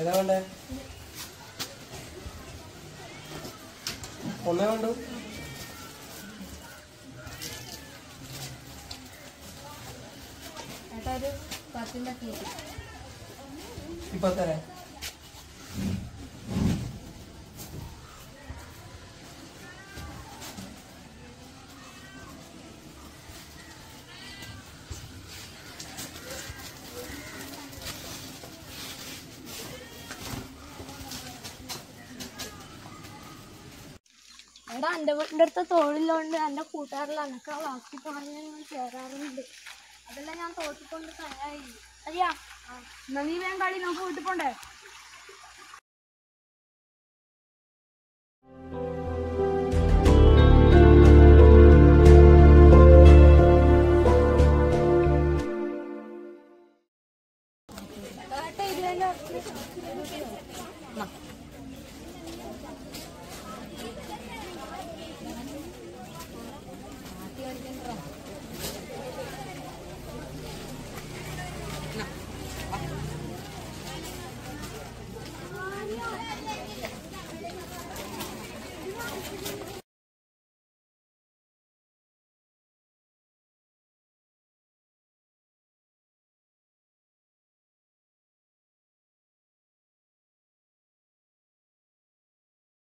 ഏതാ വേണ്ടേ? ഒന്നേ വേണ്ടു. ഏട്ടാ എടാ എന്റെ വീടിന്റെ അടുത്ത് തൊഴിലുണ്ട്. എന്റെ കൂട്ടുകാരിൽ എനിക്ക് ആ വാക്കി പറഞ്ഞ് ഞാൻ ചേരാറുണ്ട്. അതെല്ലാം ഞാൻ തോറ്റിക്കൊണ്ട് തയ്യായി അയ്യാ എന്നാ നീ വേഗം കളി നമുക്ക് വീട്ടിൽ പോണ്ടേ? ഇരുപതിന്റെ